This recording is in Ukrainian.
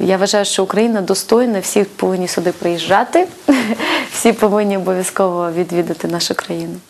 Я вважаю, що Україна достойна, всі повинні сюди приїжджати, всі повинні обов'язково відвідати нашу країну.